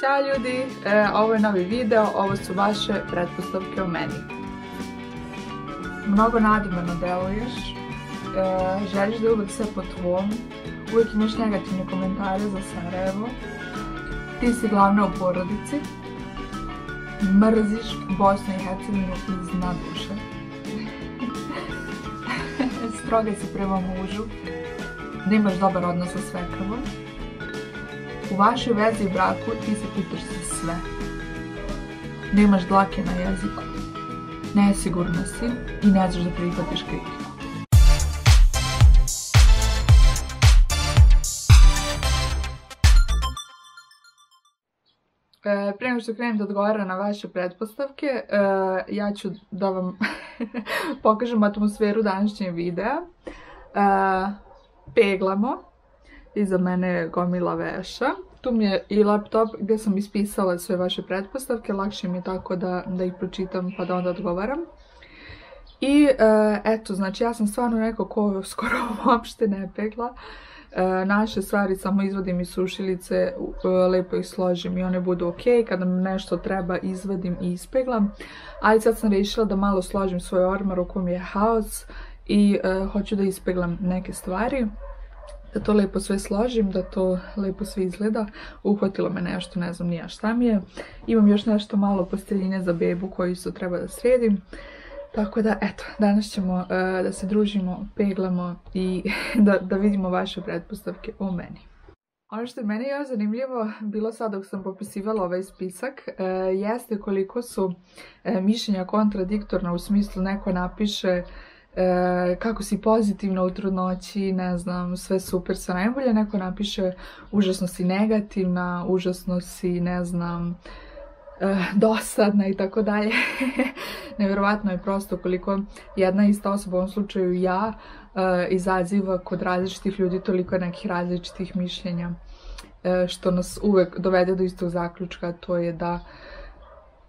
Ćao ljudi, e, ovo je novi video, ovo su vaše pretpostavke o meni. Mnogo nadimano deluješ, e, želiš da je sve po tvom, uvijek imaš negativne komentare za Sarajevo, ti si glavna u porodici, mrziš Bosnu i Hercegovinu iz naduše, stroga si prema mužu, nemaš dobar odnos sa svekrvom, u vašoj vezi i braku ti se pitaš za sve. Nemaš dlake na jeziku. Nesigurna si i ne znaš da prihvatiš kritiku. E, prije što krenem da odgovaram na vaše pretpostavke, e, ja ću da vam pokažem atmosferu današnjeg videa. E, peglamo, iza mene je gomila veša. Tu mi je i laptop gdje sam ispisala sve vaše pretpostavke, lakše mi je tako da, ih pročitam pa da onda odgovaram. I e, eto, znači ja sam stvarno neko ko skoro uopšte ne pegla. E, naše stvari samo izvadim iz sušilice, e, lepo ih složim i one budu ok. Kada mi nešto treba izvadim i ispeglam. Ali sad sam rešila da malo složim svoj ormar u kojem je haos i hoću da ispeglam neke stvari da to lijepo sve složim, da to lijepo sve izgleda. Uhvatilo me nešto, ne znam nija šta mi je. Imam još nešto malo posteljine za bebu koji su treba da sredim. Tako da, eto, danas ćemo e, da se družimo, peglamo i da, da vidimo vaše pretpostavke o meni. Ono što je meni još zanimljivo bilo sad dok sam popisivala ovaj spisak e, jeste koliko su e, mišljenja kontradiktorna u smislu neko napiše E, kako si pozitivna u trudnoći, ne znam, sve super, sve najbolje, neko napiše užasno si negativna, užasno si, ne znam, e, dosadna i tako dalje. Nevjerovatno je prosto koliko jedna ista osoba, u ovom slučaju ja, e, izaziva kod različitih ljudi toliko nekih različitih mišljenja što nas uvek dovede do istog zaključka, to je da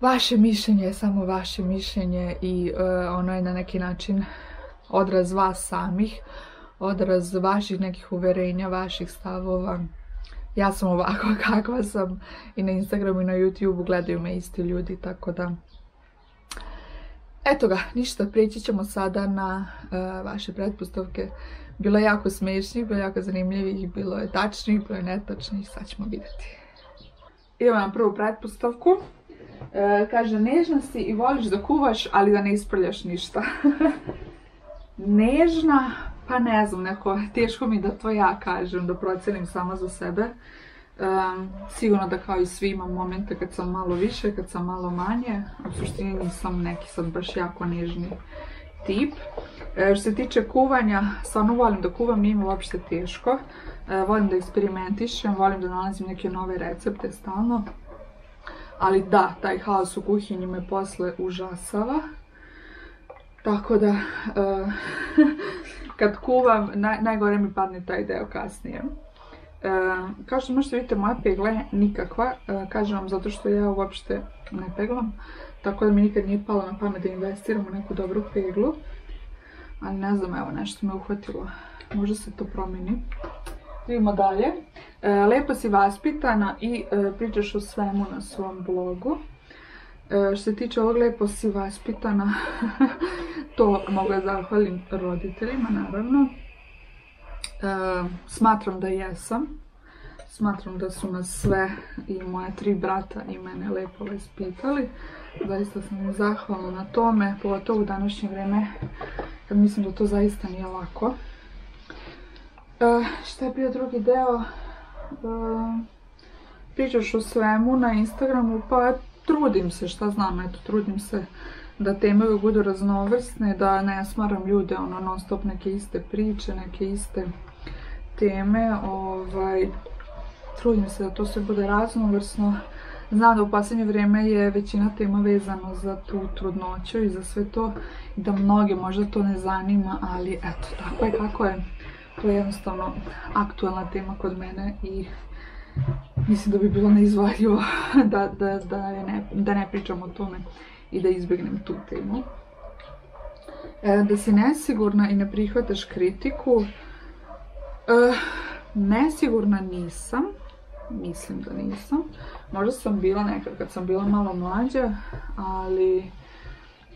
vaše mišljenje je samo vaše mišljenje i ono je na neki način odraz vas samih, odraz vaših nekih uverenja, vaših stavova. Ja sam ovako kakva sam i na Instagramu i na YouTubeu gledaju me isti ljudi, tako da... Eto ga, ništa, prijeći ćemo sada na e, vaše pretpostavke. Bilo je jako smiješnih, bilo je jako zanimljivih, bilo je tačnih, bilo je netačnih, sad ćemo vidjeti. Idemo na prvu pretpostavku. E, kaže, nežna si i voliš da kuvaš, ali da ne isprljaš ništa. nežna, pa ne znam, neko, teško mi da to ja kažem, da procenim sama za sebe. sigurno da kao i svi imam momente kad sam malo više, kad sam malo manje. U suštini nisam neki sad baš jako nežni tip. E, što se tiče kuvanja, stvarno volim da kuvam, nije mi uopšte teško. E, volim da eksperimentišem, volim da nalazim neke nove recepte stalno. Ali da, taj haos u kuhinji me posle užasava. Tako da, eh, kad kuvam, najgore mi padne taj deo kasnije. Uh, kao što možete vidjeti, moja pegla je nikakva, uh, kažem vam zato što ja uopšte ne peglam, tako da mi nikad nije palo na pamet da investiram u neku dobru peglu. Ali ne znam, evo nešto me uhvatilo, možda se to promeni. Vidimo dalje. Lepo si vaspitana i pričaš o svemu na svom blogu. E, što se tiče ovog lepo si vaspitana, to mogu zahvalim roditeljima, naravno. E, smatram da jesam. Smatram da su nas sve i moje tri brata i mene lepo vaspitali. Zaista sam im zahvalna na tome, pogotovo u današnje vreme, kad mislim da to zaista nije lako. E, šta je bio drugi deo? pričaš o svemu na Instagramu, pa trudim se, šta znam, eto, trudim se da teme budu raznovrsne, da ne smaram ljude ono non stop neke iste priče, neke iste teme, ovaj, trudim se da to sve bude raznovrsno. Znam da u posljednje vrijeme je većina tema vezano za tu trudnoću i za sve to i da mnoge možda to ne zanima, ali eto, tako je kako je. To je jednostavno aktualna tema kod mene i mislim da bi bilo neizvaljivo da, da, da, ne, da ne pričam o tome i da izbjegnem tu temu. E, da si nesigurna i ne prihvataš kritiku. E, nesigurna nisam. Mislim da nisam. Možda sam bila nekad kad sam bila malo mlađa, ali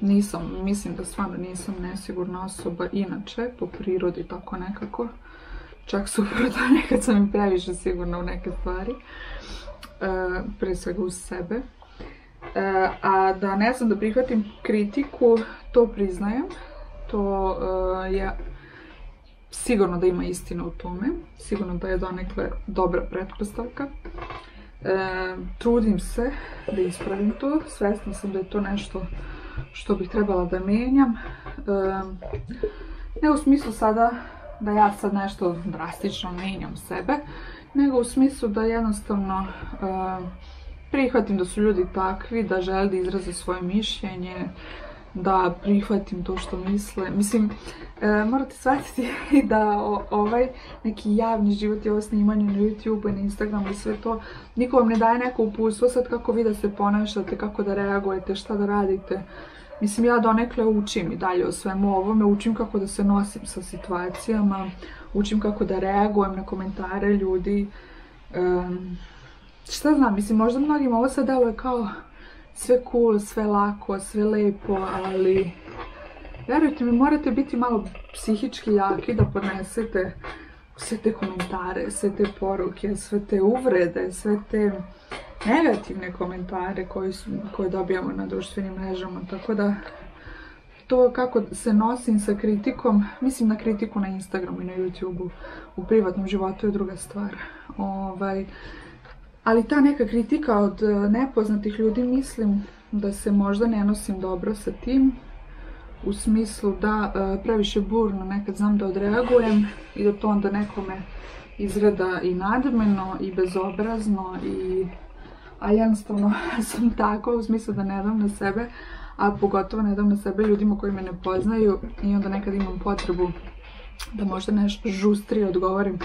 nisam, mislim da stvarno nisam nesigurna osoba inače, po prirodi tako nekako. Čak suprotno, nekad sam i previše sigurna u neke stvari. E, pre svega uz sebe. E, a da ne znam da prihvatim kritiku, to priznajem. To e, je sigurno da ima istina u tome. Sigurno da je donekle dobra pretpostavka. trudim se da ispravim to. Svesna sam da je to nešto što bih trebala da menjam. ne u smislu sada da ja sad nešto drastično menjam sebe, nego u smislu da jednostavno prihvatim da su ljudi takvi, da žele da izraze svoje mišljenje, da prihvatim to što misle. Mislim, e, morate shvatiti da ovaj neki javni život i ovo snimanje na YouTube, na Instagramu i sve to, niko vam ne daje neko uputstvo sad kako vi da se ponašate, kako da reagujete, šta da radite. Mislim, ja donekle učim i dalje o svemu ovome, učim kako da se nosim sa situacijama, učim kako da reagujem na komentare ljudi. šta znam, mislim, možda mnogim ovo sad deluje kao sve cool, sve lako, sve lepo, ali verujte mi, morate biti malo psihički jaki da podnesete sve te komentare, sve te poruke, sve te uvrede, sve te negativne komentare koje dobijamo na društvenim mrežama, tako da to kako se nosim sa kritikom, mislim na kritiku na Instagramu i na YouTubeu, u privatnom životu je druga stvar. Ovaj, ali ta neka kritika od e, nepoznatih ljudi mislim da se možda ne nosim dobro sa tim, u smislu da e, previše burno nekad znam da odreagujem i da to onda nekome izgleda i nadmeno i bezobrazno i a jednostavno sam tako u smislu da ne dam na sebe, a pogotovo ne dam na sebe ljudima koji me ne poznaju i onda nekad imam potrebu da možda nešto žustrije odgovorim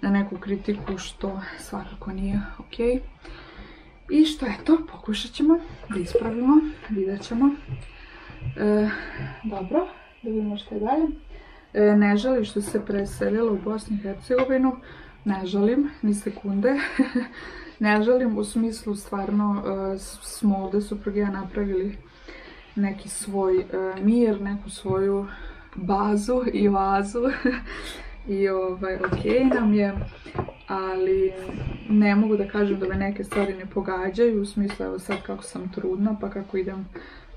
na neku kritiku što svakako nije ok. I što je to, pokušat ćemo da ispravimo, vidjet ćemo. E, dobro, da vidimo što je dalje. E, ne želim što se preselila u Bosnu i Hercegovinu, ne želim, ni sekunde. ne želim u smislu stvarno e, smo ovdje suprug ja napravili neki svoj e, mir, neku svoju bazu i vazu i ovaj, ok nam je, ali ne mogu da kažem da me neke stvari ne pogađaju, u smislu evo sad kako sam trudna pa kako idem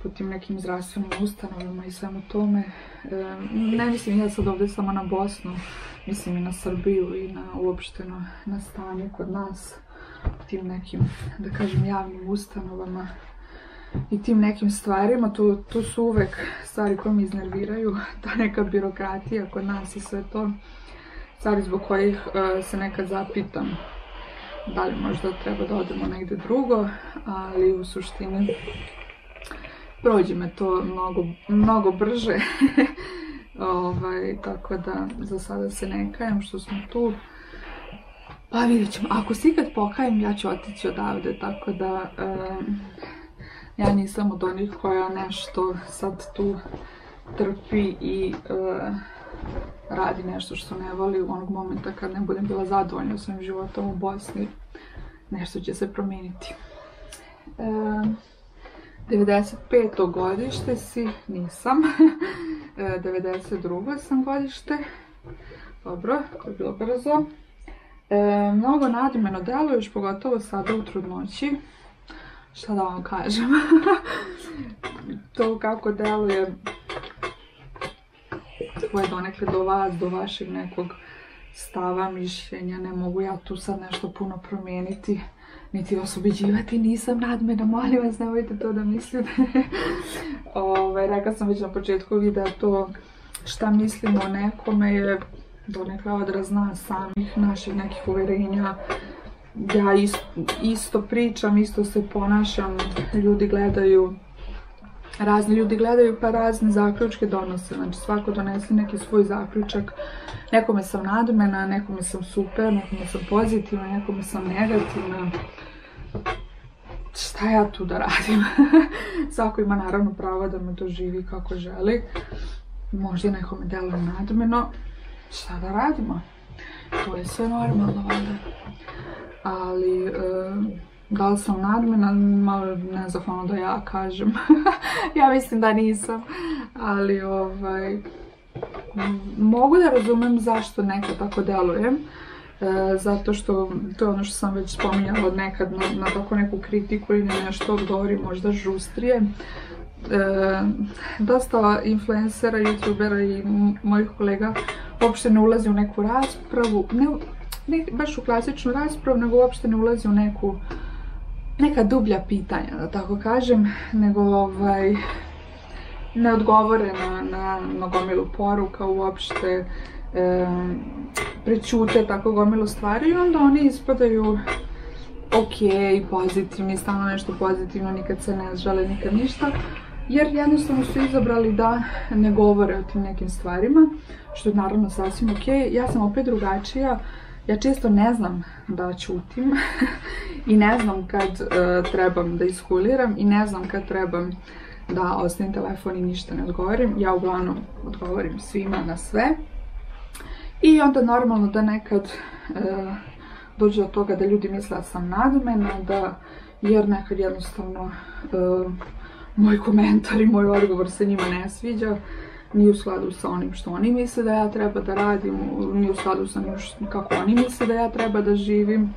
po tim nekim zdravstvenim ustanovama i svemu tome. E, ne mislim ja sad ovdje samo na Bosnu, mislim i na Srbiju i na uopšteno na stanje kod nas tim nekim, da kažem, javnim ustanovama i tim nekim stvarima. Tu, su uvek stvari koje mi iznerviraju, ta neka birokratija kod nas i sve to. Stvari zbog kojih e, se nekad zapitam da li možda treba da odemo negdje drugo, ali u suštini prođe me to mnogo, mnogo brže. ovaj, tako da za sada se ne kajem što smo tu. Pa vidjet ćemo. Ako se ikad pokajem, ja ću otići odavde, tako da ja nisam od onih koja nešto sad tu trpi i radi nešto što ne voli u onog momenta kad ne budem bila zadovoljna svojim životom u Bosni. Nešto će se promijeniti. 95. godište si, nisam. 92. sam godište. Dobro, to je bilo brzo. E, mnogo nadimeno deluješ, pogotovo sada u trudnoći. Šta da vam kažem? to kako deluje to donekle do vas, do vašeg nekog stava, mišljenja. Ne mogu ja tu sad nešto puno promijeniti niti vas nisam nadmena, molim vas, nemojte to da mislite. Rekla sam već na početku videa to šta mislimo o nekome je donekle odraz nas samih, naših nekih uverenja. Ja isto, pričam, isto se ponašam, ljudi gledaju, razni ljudi gledaju pa razne zaključke donose, znači svako donese neki svoj zaključak. Nekome sam nadmena, nekome sam super, nekome sam pozitivna, nekome sam negativna. Šta ja tu da radim? Svako ima naravno pravo da me doživi kako želi. Možda nekome deluje nadmeno šta da radimo? To je sve normalno, valjda. Ali, da li sam nadmena, malo nezahvalno da ja kažem. ja mislim da nisam, ali ovaj, mogu da razumem zašto nekad tako delujem. E, zato što to je ono što sam već spominjala nekad na, tako neku kritiku ili nešto odgovori možda žustrije. E, dosta influencera, youtubera i mojih kolega uopšte ne ulazi u neku raspravu, ne, baš u klasičnu raspravu, nego uopšte ne ulazi u neku neka dublja pitanja, da tako kažem, nego ovaj, ne odgovore na, na, na gomilu poruka uopšte, e, prećute tako gomilu stvari i onda oni ispadaju ok, pozitivni, stalno nešto pozitivno, nikad se ne žele, nikad ništa. Jer jednostavno su izabrali da ne govore o tim nekim stvarima, što je naravno sasvim ok. Ja sam opet drugačija, ja često ne znam da ćutim i ne znam kad uh, trebam da iskuliram i ne znam kad trebam da ostavim telefon i ništa ne odgovorim. Ja uglavnom odgovorim svima na sve. I onda normalno da nekad uh, dođe do toga da ljudi misle da sam nadmena, da, jer nekad jednostavno uh, moj komentar i moj odgovor se njima ne sviđa ni u skladu sa onim što oni misle da ja treba da radim, ni u skladu sa onim kako oni misle da ja treba da živim.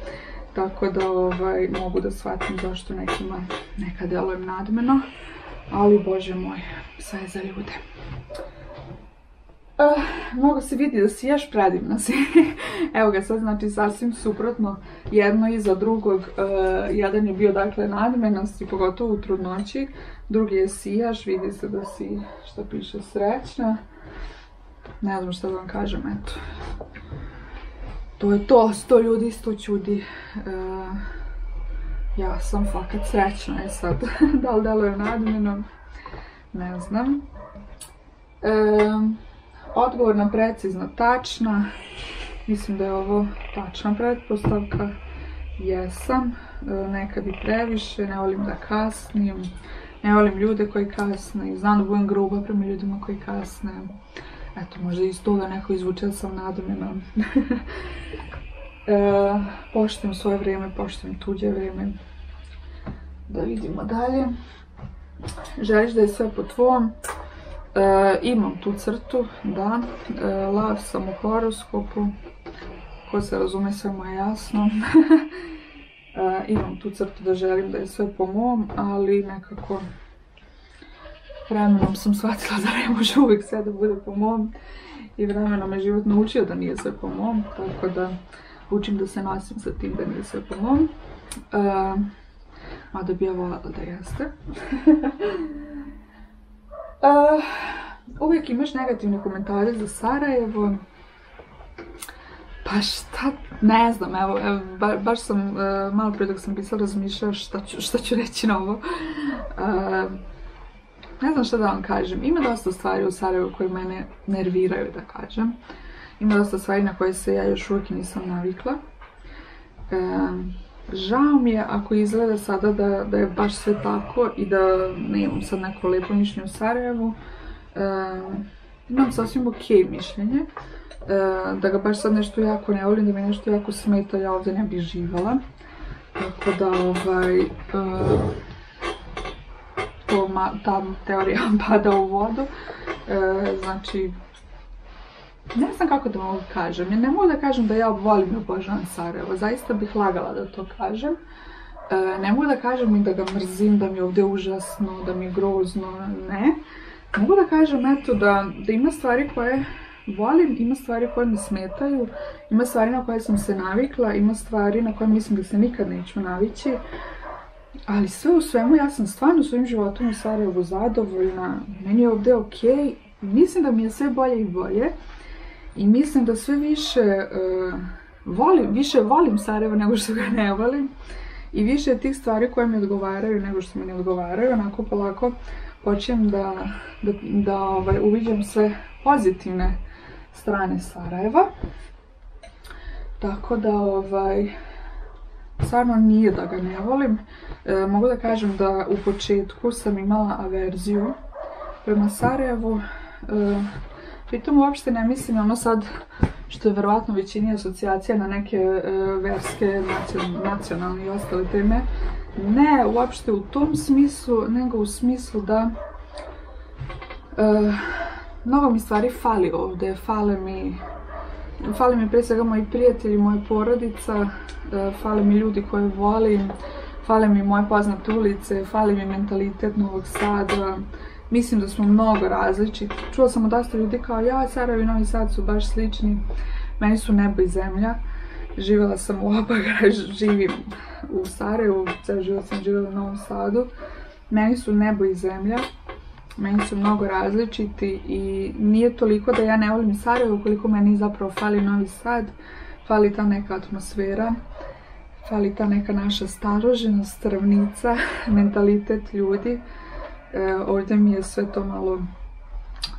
Tako da ovaj, mogu da shvatim zašto nekima neka delujem nadmeno. Ali, bože moj, sve je za ljude. Uh, se vidi da si još predivna si. Evo ga sad, znači sasvim suprotno jedno iza drugog. Uh, jedan je bio dakle nadmenost i pogotovo u trudnoći. Drugi je sijaš, vidi se da si, što piše, srećna. Ne znam šta da vam kažem, eto. To je to, sto ljudi, sto čudi. Uh, ja sam fakat srećna, je sad, da li deluje nadmenom, ne znam. Um, odgovorna, precizna, tačna. Mislim da je ovo tačna pretpostavka. Jesam, e, nekad i previše, ne volim da kasnim, ne volim ljude koji kasne, znam da budem gruba prema ljudima koji kasne. Eto, možda iz toga neko izvuče da sam nadmena. e, poštujem svoje vrijeme, poštujem tuđe vrijeme. Da vidimo dalje. Želiš da je sve po tvom. E, imam tu crtu, da, e, lav sam u horoskopu, ko se razume sve mu je jasno. imam tu crtu da želim da je sve po mom, ali nekako vremenom sam shvatila da ne može uvijek sve da bude po mom i vremenom me život naučio da nije sve po mom, tako da učim da se nosim sa tim da nije sve po mom. E, mada bi ja voljela da jeste. Uh, uvijek imaš negativne komentare za Sarajevo. Pa šta, ne znam, evo, evo ba, baš sam, uh, malo prije dok sam pisala razmišljala šta ću, šta ću reći na ovo. Uh, ne znam šta da vam kažem, ima dosta stvari u Sarajevu koje mene nerviraju, da kažem. Ima dosta stvari na koje se ja još uvijek nisam navikla. Uh, žao mi je ako izgleda sada da, da je baš sve tako i da nemam sad neko lepo mišljenje u Sarajevu. E, imam sasvim ok mišljenje. E, da ga baš sad nešto jako ne volim, da mi nešto jako smeta, ja ovdje ne bih živala. Tako da, ovaj, e, ta teorija pada u vodu. E, znači, ne znam kako da mogu kažem. Ne mogu da kažem da ja volim i obožavam Sarajevo. Zaista bih lagala da to kažem. Ne mogu da kažem i da ga mrzim, da mi je ovdje užasno, da mi je grozno, ne. Mogu da kažem eto da ima stvari koje volim, ima stvari koje me smetaju, ima stvari na koje sam se navikla, ima stvari na koje mislim da se nikad neću navići. Ali sve u svemu ja sam stvarno svojim životom u Sarajevu zadovoljna, meni je ovdje ok, mislim da mi je sve bolje i bolje. I mislim da sve više uh, volim, više volim Sarajevo nego što ga ne volim. I više tih stvari koje mi odgovaraju nego što mi ne odgovaraju. Onako polako počnem da, da, da ovaj, uviđam sve pozitivne strane Sarajeva. Tako da, ovaj, stvarno nije da ga ne volim. E, mogu da kažem da u početku sam imala averziju prema Sarajevu. E, Pritom uopšte ne mislim ono sad što je verovatno većini asocijacija na neke e, verske, nacionalne i ostale teme. Ne uopšte u tom smislu, nego u smislu da e, mnogo mi stvari fali ovde, fale mi Fale mi pre svega moji prijatelji, moja porodica, e, fale mi ljudi koje volim, fale mi moje poznate ulice, fale mi mentalitet Novog Sada. Mislim da smo mnogo različiti. Čula sam od dosta ljudi kao ja, Sarajevo i Novi Sad su baš slični. Meni su nebo i zemlja. Živjela sam u oba živim u Sarajevu, ceo život sam živjela u Novom Sadu. Meni su nebo i zemlja meni su mnogo različiti i nije toliko da ja ne volim Sarajevo koliko meni zapravo fali Novi Sad, fali ta neka atmosfera, fali ta neka naša staroženost, ravnica, mentalitet ljudi. E, ovdje mi je sve to malo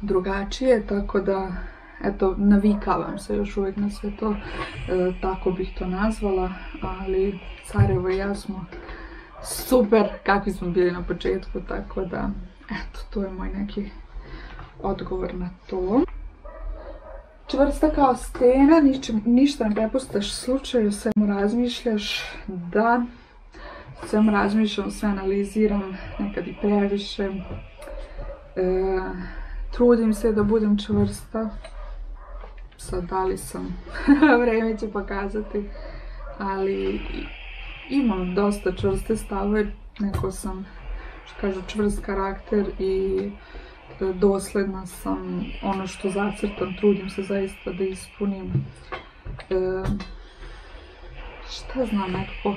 drugačije, tako da eto, navikavam se još uvijek na sve to, e, tako bih to nazvala, ali Sarajevo i ja smo super kakvi smo bili na početku, tako da Eto, to je moj neki odgovor na to. Čvrsta kao stena, ništa ne prepustaš slučaju, svemu razmišljaš, da, svemu razmišljam, sve analiziram, nekad i previše. E, trudim se da budem čvrsta, sad da li sam, vreme će pokazati, ali imam dosta čvrste stave, neko sam kažu čvrst karakter i e, dosledna sam ono što zacrtam, trudim se zaista da ispunim. E, šta znam, nekako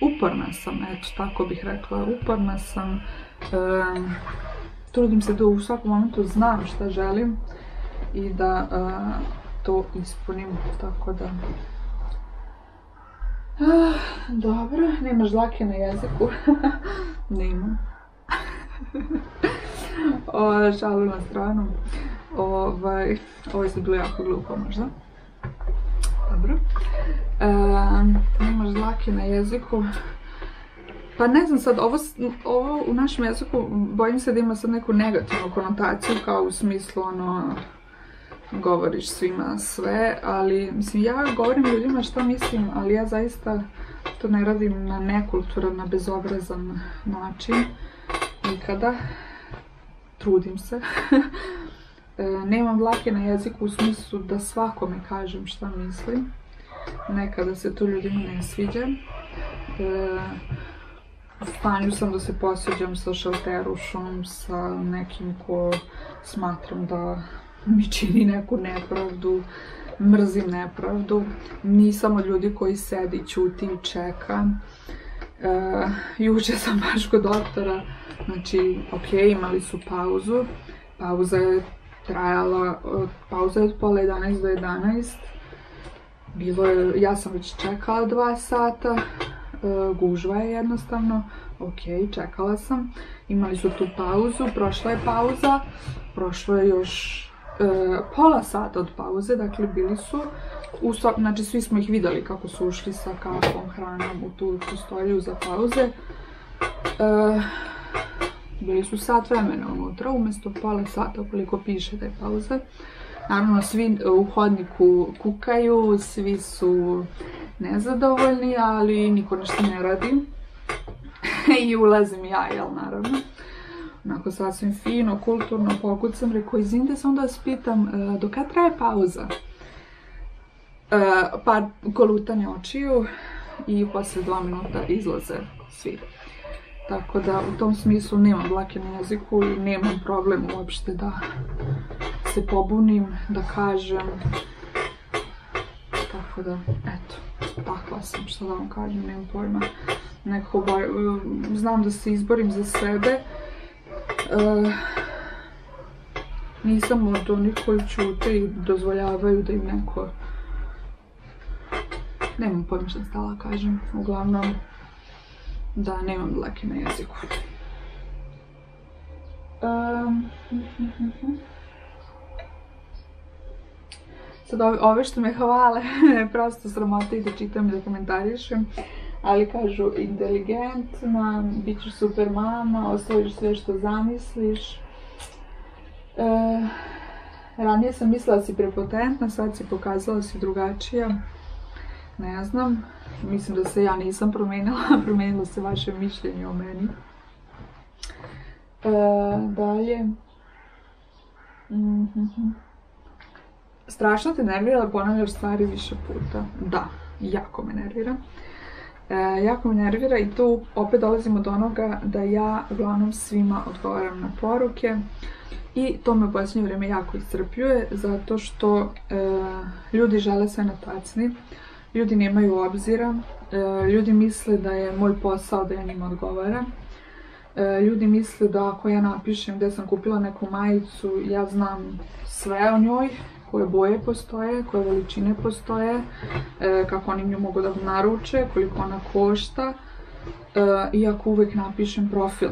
uporna sam, eto, tako bih rekla, uporna sam. E, trudim se da u svakom momentu znam šta želim i da to ispunim, tako da... Ah, dobro, nemaš dlake na jeziku? Nemam. O, šalu na stranu. Ovaj, ovo je sad bilo jako glupo možda. Dobro. E, imaš dlake na jeziku. Pa ne znam sad, ovo, ovo u našem jeziku bojim se da ima sad neku negativnu konotaciju kao u smislu ono govoriš svima sve, ali mislim ja govorim ljudima što mislim, ali ja zaista to ne radim na nekulturan, na bezobrazan način nikada. Trudim se. E, nemam vlake na jeziku u smislu da svakome kažem šta mislim. Nekada se to ljudima ne sviđa. E, u stanju sam da se posjeđam sa šalterušom, sa nekim ko smatram da mi čini neku nepravdu, mrzim nepravdu. Nisam od ljudi koji sedi, čuti i čeka. E, juče sam baš kod doktora Znači, ok, imali su pauzu. Pauza je trajala, pauza je od pola 11 do 11. Bilo je, ja sam već čekala dva sata, e, gužva je jednostavno, ok, čekala sam. Imali su tu pauzu, prošla je pauza, prošlo je još e, pola sata od pauze, dakle bili su, znači svi smo ih vidjeli kako su ušli sa kafom, hranom u tu prostoriju za pauze. E, bili su sat vremena unutra, umjesto pola sata koliko piše da je pauza. Naravno, svi u hodniku kukaju, svi su nezadovoljni, ali niko nešto ne radi. I ulazim ja, jel, naravno. Onako sasvim fino, kulturno, pokucam, rekao, izvinde se, onda vas pitam, e, do kad traje pauza? E, pa kolutanje očiju i posle dva minuta izlaze svi. Tako da u tom smislu nemam dlake na jeziku i nemam problem uopšte da se pobunim, da kažem. Tako da, eto, takva sam, što da vam kažem, nemam pojma. Neko, znam da se izborim za sebe. E, nisam od onih koji čute i dozvoljavaju da im neko... Nemam pojma što stala kažem, uglavnom da nemam dlake na jeziku. Sad ove što me hvale, prosto sramota i da čitam i da komentarišem, ali kažu inteligentna, bit ćeš super mama, osvojiš sve što zamisliš. ranije sam mislila da si prepotentna, sad si pokazala si drugačija. Ne znam, mislim da se ja nisam promijenila, promijenilo se vaše mišljenje o meni. E, dalje. Mhm. Strašno te nervira da ponavljaš stvari više puta. Da, jako me nervira. E, jako me nervira i tu opet dolazimo do onoga da ja uglavnom svima odgovaram na poruke i to me u posljednje vrijeme jako iscrpljuje zato što e, ljudi žele sve na tacni, ljudi nemaju obzira, e, ljudi misle da je moj posao da ja njima odgovaram, ljudi misle da ako ja napišem gdje sam kupila neku majicu, ja znam sve o njoj, koje boje postoje, koje veličine postoje, e, kako oni nju mogu da naruče, koliko ona košta. E, iako uvijek napišem profil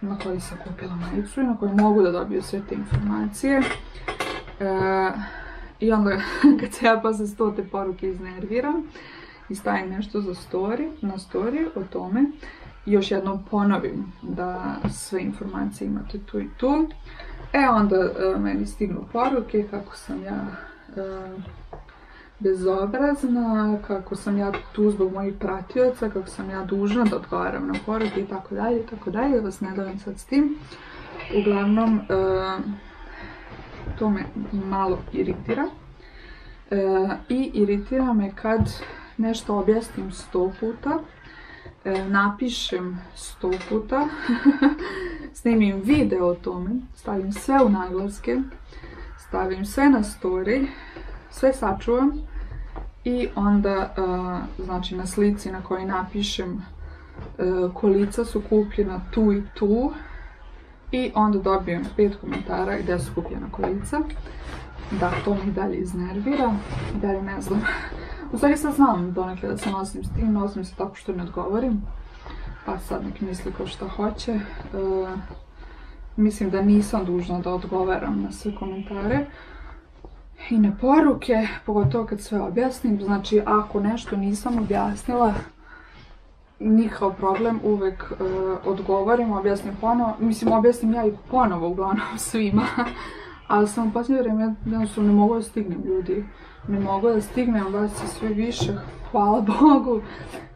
na koji, sam kupila majicu i na koji mogu da dobiju sve te informacije. I onda kad se ja posle sto te poruke iznerviram i stavim nešto za story, na story o tome, još jednom ponovim da sve informacije imate tu i tu. E onda e, meni stignu poruke kako sam ja e, bezobrazna, kako sam ja tu zbog mojih pratioca, kako sam ja dužna da odgovaram na poruke i tako dalje tako dalje, vas ne davim sad s tim. Uglavnom, e, to me malo iritira. I iritira me kad nešto objasnim sto puta, napišem sto puta, snimim video o tome, stavim sve u naglaske, stavim sve na story, sve sačuvam i onda znači na slici na kojoj napišem kolica su kupljena tu i tu i onda dobijem pet komentara gdje su kupljena kolica. Da, to mi dalje iznervira, dalje ne znam. U stvari sad znam donekle da se nosim s tim, nosim se tako što ne odgovorim pa sad nek misli ko šta hoće. E, mislim da nisam dužna da odgovaram na sve komentare i na poruke, pogotovo kad sve objasnim. Znači, ako nešto nisam objasnila, nikakav problem, uvek e, odgovorim, objasnim ponovo. Mislim, objasnim ja i ponovo uglavnom svima. Ali sam u posljednje vrijeme jednostavno ne mogu da stignem ljudi. Ne mogu da stignem, vas je sve više, hvala Bogu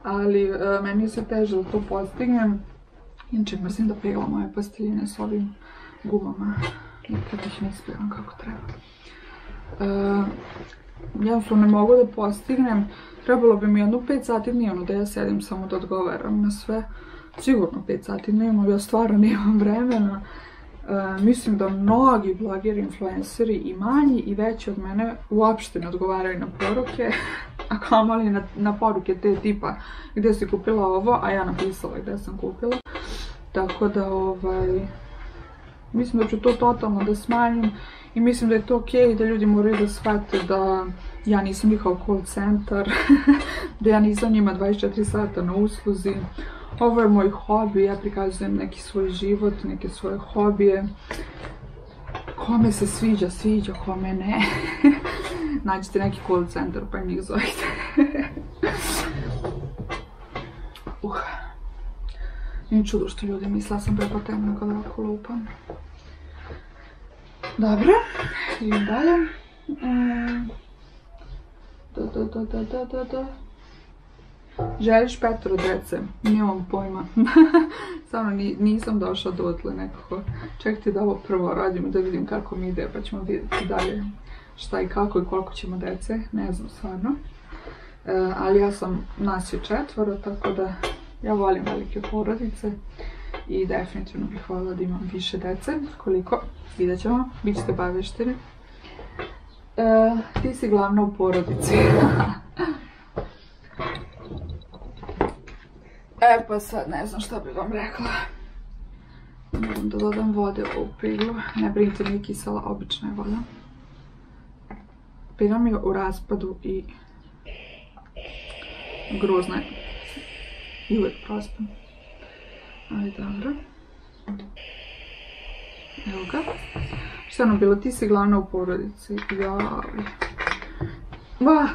ali e, meni se teže da to postignem. Inače mrzim da peglam moje pasteljine s ovim gumama. Nikad ih ne ispegam kako treba. E, jednostavno ne mogu da postignem. Trebalo bi mi jedno 5 sati dnevno da ja sedim samo da odgovaram na sve. Sigurno 5 sati dnevno, ja stvarno nemam vremena. E, mislim da mnogi blogeri, influenceri i manji i veći od mene uopšte ne odgovaraju na poruke, a kamoli na, na poruke te tipa gdje si kupila ovo, a ja napisala gdje sam kupila. Tako da ovaj, mislim da ću to totalno da smanjim i mislim da je to ok da ljudi moraju da shvate da ja nisam njihov call centar, da ja nisam njima 24 sata na usluzi, ovo je moj hobi, ja prikazujem neki svoj život, neke svoje hobije. Kome se sviđa, sviđa, kome ne. Nađite neki call center pa njih zovite. uh. Nije čudo što ljudi misle, sam prepotentna kada ovako lupam. Dobro, idem dalje. Da, da, da, da, da, da, da. Želiš petro djece? Nemam pojma. Samo nisam došla dotle nekako. Čekajte da ovo prvo radim da vidim kako mi ide pa ćemo vidjeti dalje šta i kako i koliko ćemo djece. Ne znam stvarno. E, ali ja sam, nas je četvoro, tako da ja volim velike porodice i definitivno bih voljela da imam više djece. Koliko? Vidjet ćemo, bit ćete baveštini. E, ti si glavna u porodici. E pa sad ne znam što bih vam rekla. Moram da dodam vode u piglu. Ne brinite mi kisela, obična je voda. Pigla mi je u raspadu i grozna je. Uvijek prospam. Ali dobro. Evo ga. Što ono bilo? Ti si glavna u porodici. Jaj. Bah,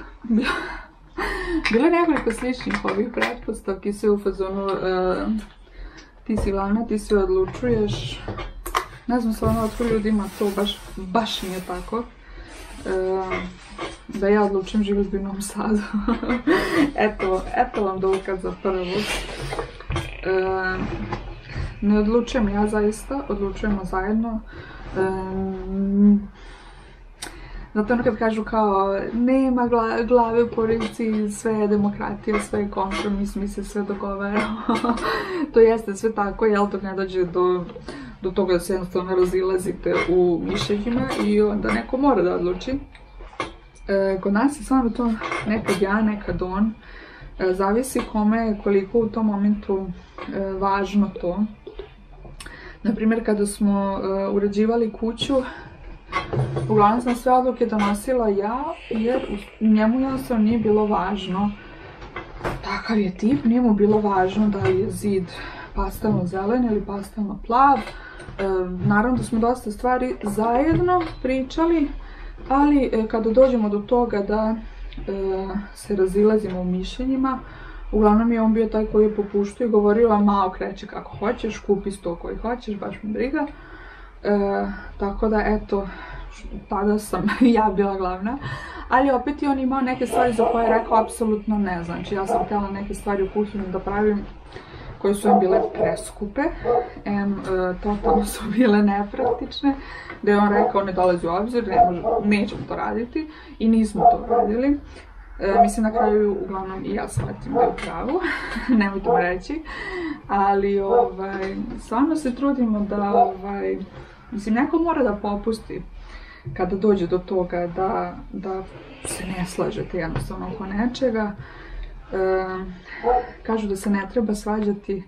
bilo je nekoliko sličnih ovih pretpostavki, sve u fazonu e, ti si glavna, ti se odlučuješ, ne znam stvarno otko ljudima to baš, baš nije tako. E, da ja odlučim živjeti u Novom Sadu. eto, eto vam dokaz za prvu. E, ne odlučujem ja zaista, odlučujemo zajedno. Zato ono kad kažu kao nema glave u policiji, sve je demokratija, sve je kompromis, mi se sve dogovaramo. to jeste sve tako, jel to ne dođe do, do toga da se jednostavno razilazite u mišljenjima i onda neko mora da odluči. E, kod nas je stvarno to nekad ja, nekad on. E, zavisi kome je koliko u tom momentu e, važno to. Naprimjer, kada smo uređivali kuću, uglavnom sam sve odluke donosila ja, jer njemu jednostavno nije bilo važno. Takav je tip, nije mu bilo važno da je zid pastelno zelen ili pastelno plav. naravno da smo dosta stvari zajedno pričali, ali e, kada dođemo do toga da e, se razilazimo u mišljenjima, uglavnom je on bio taj koji je popuštio i govorio, a malo kreće kako hoćeš, kupi sto koji hoćeš, baš mi briga. E, tako da, eto, tada sam ja bila glavna. Ali opet je on imao neke stvari za koje je rekao apsolutno ne. Znači, ja sam htjela neke stvari u kuhinju da pravim koje su im bile preskupe, em, e, totalno su bile nepraktične, da je on rekao ne dolazi u obzir, ne nećemo to raditi. I nismo to radili. E, mislim na kraju uglavnom i ja shvatim da je u pravu, nemojte reći, ali ovaj, stvarno se trudimo da, ovaj, mislim, neko mora da popusti kada dođe do toga da, da se ne slažete jednostavno oko nečega, kažu da se ne treba svađati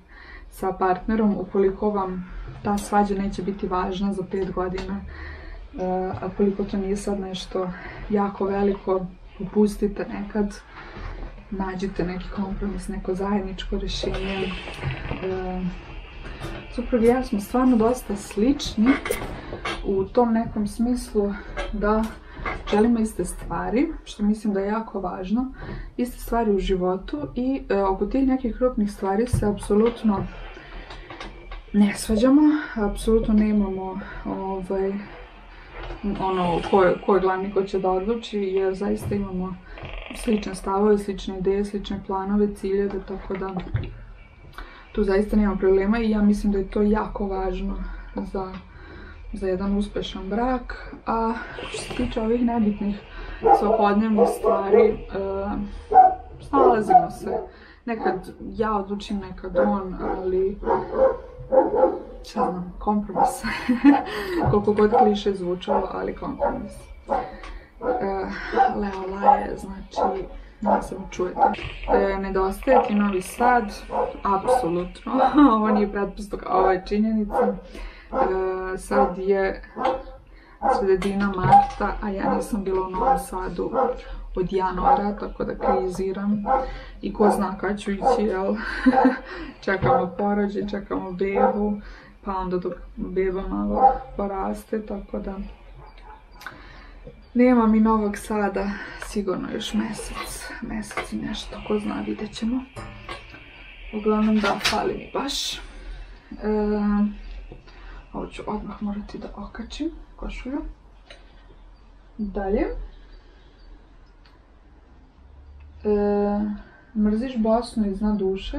sa partnerom ukoliko vam ta svađa neće biti važna za pet godina. a koliko to nije sad nešto jako veliko, upustite nekad, nađite neki kompromis, neko zajedničko rješenje. Suprug i ja smo stvarno dosta slični u tom nekom smislu da želimo iste stvari, što mislim da je jako važno, iste stvari u životu i e, oko tih nekih krupnih stvari se apsolutno ne svađamo, apsolutno nemamo ovaj, ono ko je, glavni ko će da odluči jer zaista imamo slične stavove, slične ideje, slične planove, ciljeve, tako da tu zaista nema problema i ja mislim da je to jako važno za za jedan uspešan brak, a što se tiče ovih nebitnih svakodnevnih stvari, uh, snalazimo se. Nekad ja odlučim, nekad on, ali šta znam, kompromis. Koliko god kliše zvučalo, ali kompromis. Uh, Leo Laje, znači, ne znam, čujete. Uh, nedostaje ti Novi Sad, apsolutno. Ovo nije pretpostavka, ovo je činjenica. E, sad je sredina marta, a ja nisam bila u Novom Sadu od januara, tako da kriziram. I ko zna kad ću ići, jel? čekamo porođe, čekamo bebu, pa onda dok beba malo poraste, tako da... Nema mi Novog Sada, sigurno još mjesec, mjesec i nešto, ko zna, vidjet ćemo. Uglavnom da, fali mi baš. E, ovo ću odmah morati da okačim košulju. Dalje. E, mrziš Bosnu iznad duše?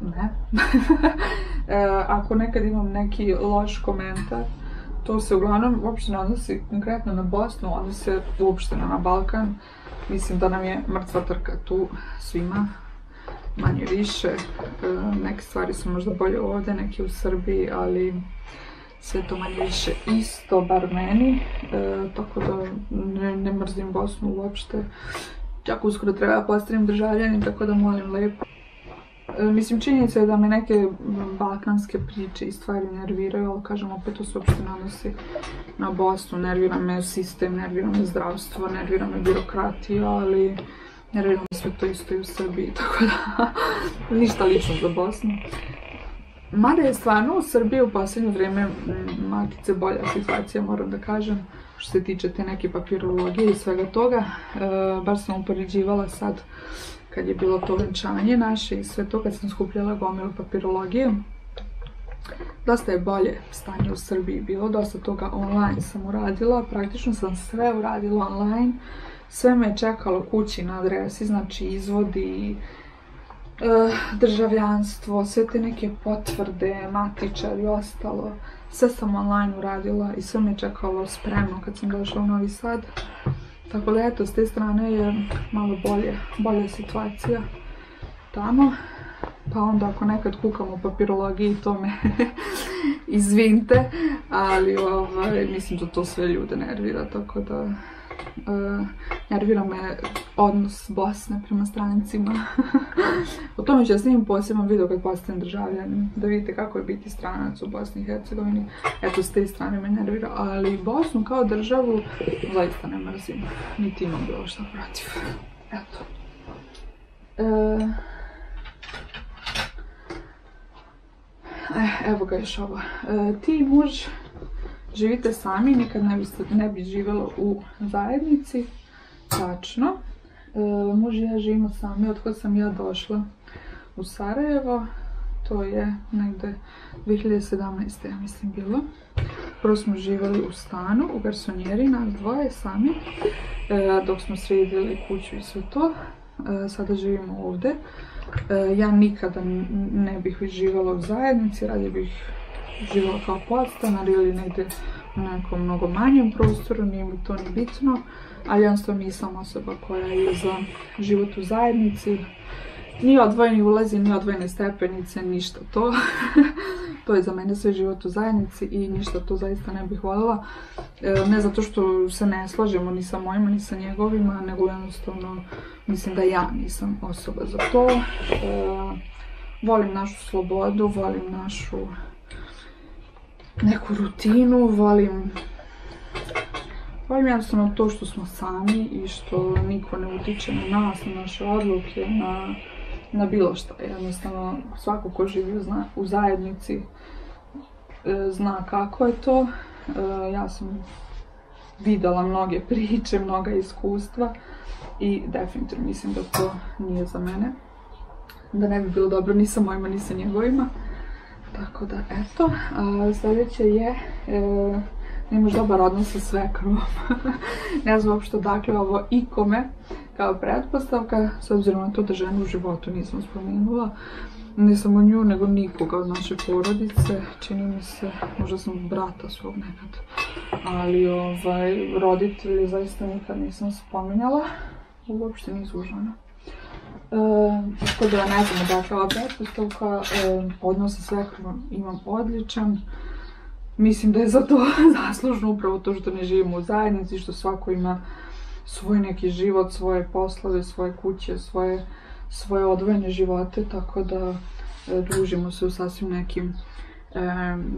Ne. e, ako nekad imam neki loš komentar, to se uglavnom uopšte ne odnosi konkretno na Bosnu, odnosi se uopšteno na Balkan. Mislim da nam je mrtva trka tu svima manje više. E, neke stvari su možda bolje ovdje, neke u Srbiji, ali sve to manje više isto, bar meni. E, tako da ne, mrzim Bosnu uopšte. Čak uskoro treba postavim državljanin, tako da molim lepo. E, mislim, činjenica je da me neke balkanske priče i stvari nerviraju, ali kažem, opet to se uopšte odnosi na Bosnu. Nervira me sistem, nervira me zdravstvo, nervira me birokratija, ali jer sve to isto i u Srbiji, tako da ništa lično za Bosnu. Mada je stvarno u Srbiji u posljednje vrijeme matice bolja situacija, moram da kažem, što se tiče te neke papirologije i svega toga. E, baš sam upoređivala sad kad je bilo to venčanje naše i sve to, kad sam skupljala gomilu papirologije. dosta je bolje stanje u Srbiji bilo, dosta toga online sam uradila, praktično sam sve uradila online, sve me je čekalo kući na adresi, znači izvodi, eh, državljanstvo, sve te neke potvrde, matičar i ostalo, sve sam online uradila i sve me je čekalo spremno kad sam došla u Novi Sad. Tako da eto, s te strane je malo bolje, bolja situacija tamo. Pa onda ako nekad kukam u papirologiji, to me izvinte, ali ovaj, mislim da to sve ljude nervira, tako da nervira me odnos Bosne prema strancima. o tome ću ja snimim poseban video kad postanem državljanin, da vidite kako je biti stranac u Bosni i Hercegovini. Eto, s te strane me nervira, ali Bosnu kao državu zaista ne mrzim, niti imam bilo što protiv. Eto. Uh, Eh, evo ga još ovo. E, ti muž živite sami, nikad ne, biste, ne bi živjelo u zajednici. Tačno. E, muž i ja živimo sami, od sam ja došla u Sarajevo. To je negde 2017. ja mislim bilo. Prvo smo živjeli u stanu, u garsonjeri, nas dvoje sami. E, dok smo sredili kuću i sve to. Sada živimo ovdje. E, ja nikada ne bih živjela u zajednici, radije bih živjela kao podstanar ili negdje u nekom mnogo manjem prostoru, nije mi to ni bitno, ali jednostavno nisam osoba koja je za život u zajednici, ni odvojeni ulazi, ni odvojene stepenice, ništa to. to je za mene sve život u zajednici i ništa to zaista ne bih voljela. E, ne zato što se ne slažemo ni sa mojima, ni sa njegovima, nego jednostavno mislim da ja nisam osoba za to. E, volim našu slobodu, volim našu neku rutinu, volim Volim jednostavno to što smo sami i što niko ne utiče na nas, na naše odluke, na na bilo što. Jednostavno, svako ko živi u zajednici e, zna kako je to. E, ja sam vidjela mnoge priče, mnoga iskustva i definitivno mislim da to nije za mene. Da ne bi bilo dobro ni sa mojima, ni sa njegovima. Tako da, eto. sljedeće je... E, imaš dobar odnos sa svekrom. ne znam uopšte dakle ovo ikome kao pretpostavka, s obzirom na to da ženu u životu nisam spomenula. Ne samo nju, nego nikoga od naše porodice. Čini mi se, možda sam brata svog nekad. Ali ovaj, roditelji zaista nikad nisam spominjala. Uopšte nisu žena. Tako da znam dakle ova pretpostavka. E, odnos sa svekrom imam odličan. Mislim da je za to zaslužno upravo to što ne živimo u zajednici, što svako ima svoj neki život, svoje poslove, svoje kuće, svoje, odvojene živote, tako da e, družimo se u sasvim nekim e,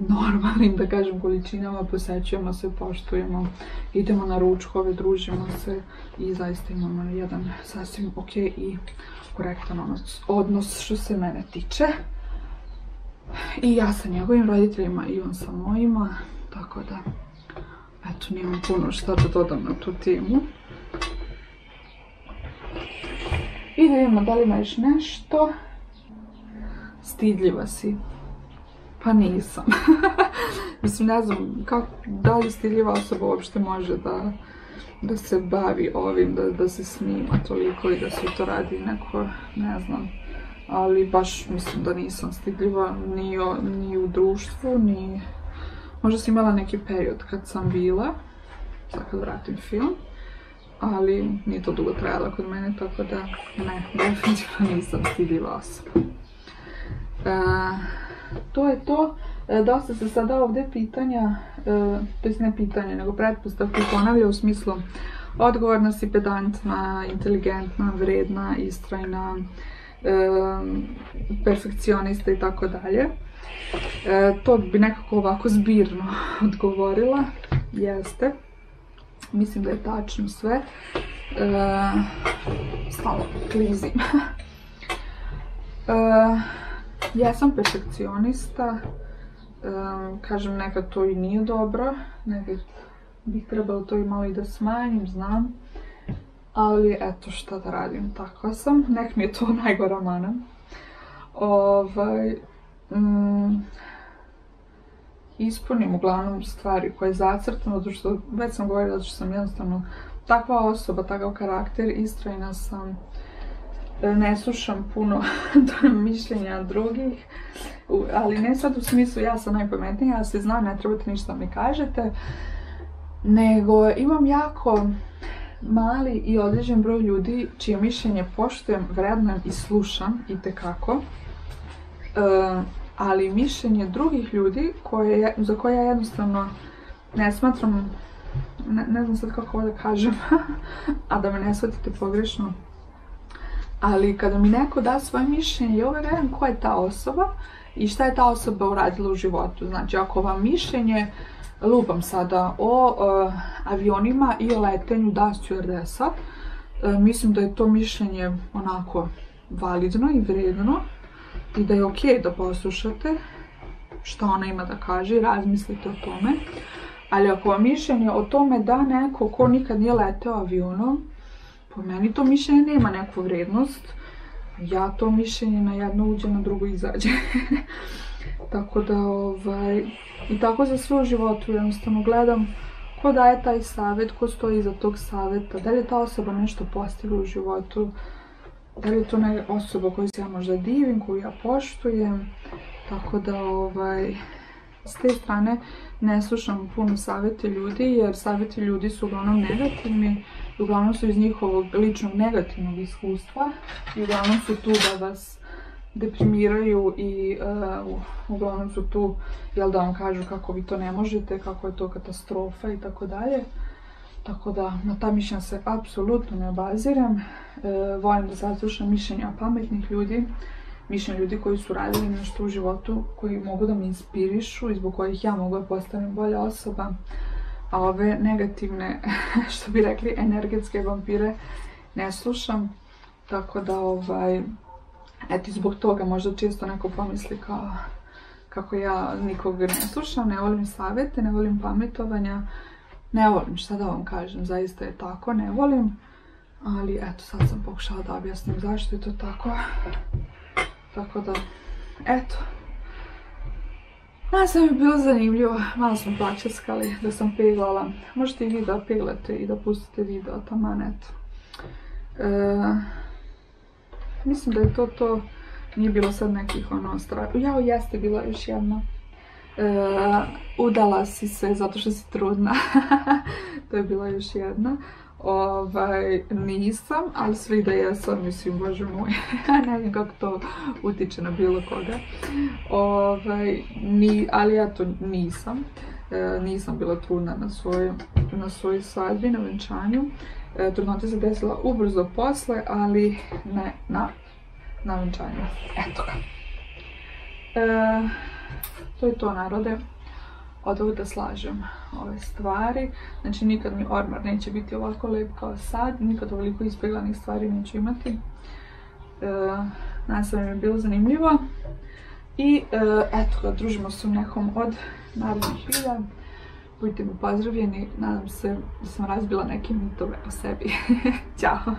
normalnim, da kažem, količinama, posećujemo se, poštujemo, idemo na ručkove, družimo se i zaista imamo jedan sasvim ok i korektan odnos što se mene tiče. I ja sa njegovim roditeljima i on sa mojima, tako da, eto, nemam puno šta da dodam na tu temu. I da vidimo da li ima nešto. Stidljiva si. Pa nisam. Mislim, ne znam, da li stidljiva osoba uopšte može da, da se bavi ovim, da, se snima toliko i da se to radi neko, ne znam, ali baš mislim da nisam stidljiva ni, ni u društvu, ni... Možda sam imala neki period kad sam bila, sad kad vratim film, ali nije to dugo trajalo kod mene, tako da ne, definitivno nisam stidljiva osoba. E, to je to. E, dosta se sada ovdje pitanja, e, to ne pitanja, nego pretpostavke ponavlja u smislu odgovorna si, pedantna, inteligentna, vredna, istrajna, perfekcionista i tako dalje. E, to bi nekako ovako zbirno odgovorila. Jeste. Mislim da je tačno sve. E, stalo klizim. Ja sam perfekcionista. Kažem, nekad to i nije dobro. Nekad bih trebalo to i malo i da smanjim, znam. Ali eto šta da radim, tako sam. Nek mi je to najgora mana. Ovaj, mm, ispunim uglavnom stvari koje je zacrtano, zato što već sam govorila da sam jednostavno takva osoba, takav karakter, istrajna sam, ne slušam puno mišljenja drugih, ali ne sad u smislu ja sam najpametnija, ja se znam, ne trebate ništa mi kažete, nego imam jako mali i određen broj ljudi čije mišljenje poštujem, vrednujem i slušam i tekako. E, ali mišljenje drugih ljudi koje, za koje ja jednostavno ne smatram, ne, znam sad kako ovo da kažem, a da me ne shvatite pogrešno, ali kada mi neko da svoje mišljenje, ja uvijek gledam ko je ta osoba i šta je ta osoba uradila u životu. Znači, ako vam mišljenje, lupam sada, o e, avionima i o letenju da stewardesa, e, mislim da je to mišljenje onako validno i vredno i da je ok da poslušate što ona ima da kaže i razmislite o tome. Ali ako vam mišljenje o tome da neko ko nikad nije leteo avionom, po meni to mišljenje nema neku vrednost. Ja to mišljenje na jedno uđe, na drugo izađe. tako da, ovaj, i tako za sve u životu jednostavno gledam ko daje taj savjet, ko stoji iza tog savjeta, da li je ta osoba nešto postigla u životu, da li je to osoba koju se ja možda divim, koju ja poštujem, tako da ovaj, s te strane ne slušam puno savjeti ljudi jer savjeti ljudi su uglavnom negativni, uglavnom su iz njihovog ličnog negativnog iskustva i uglavnom su tu da vas deprimiraju i uh, uglavnom su tu jel da vam kažu kako vi to ne možete, kako je to katastrofa i tako dalje. Tako da na ta mišljenja se apsolutno ne obaziram. E, volim da saslušam mišljenja pametnih ljudi, mišljenja ljudi koji su radili nešto u životu, koji mogu da me inspirišu i zbog kojih ja mogu da postavim bolja osoba. A ove negativne, što bi rekli, energetske vampire ne slušam. Tako da, ovaj, eto, zbog toga možda često neko pomisli kao kako ja nikog ne slušam, ne volim savjete, ne volim pametovanja, ne volim, šta da vam kažem, zaista je tako, ne volim. Ali eto, sad sam pokušala da objasnim zašto je to tako. Tako da, eto. Malo sam mi bilo zanimljivo, malo sam plaćaskali da sam peglala. Možete i vi da peglate i da pustite video, taman eto. E, mislim da je to to, nije bilo sad nekih ono strah. Jao, jeste bila još jedna. E, udala si se zato što si trudna. to je bila još jedna. Ovaj, nisam, ali svi da jesam, mislim, bože moj, ne znam kako to utiče na bilo koga. Ovaj, ni, ali ja to nisam. E, nisam bila trudna na svojoj, na svojoj svadbi, na venčanju. E, trudnota se desila ubrzo posle, ali ne na, na venčanju. Eto ga. E, to je to narode. Od da slažem ove stvari. Znači nikad mi ormar neće biti ovako lep kao sad. Nikad ovoliko ispeglanih stvari neću imati. E, Nadam mi je bilo zanimljivo. I e, eto ga, družimo se u nekom od narednih videa. Budite mi pozdravljeni. Nadam se da sam razbila neke mitove o sebi. Ćao!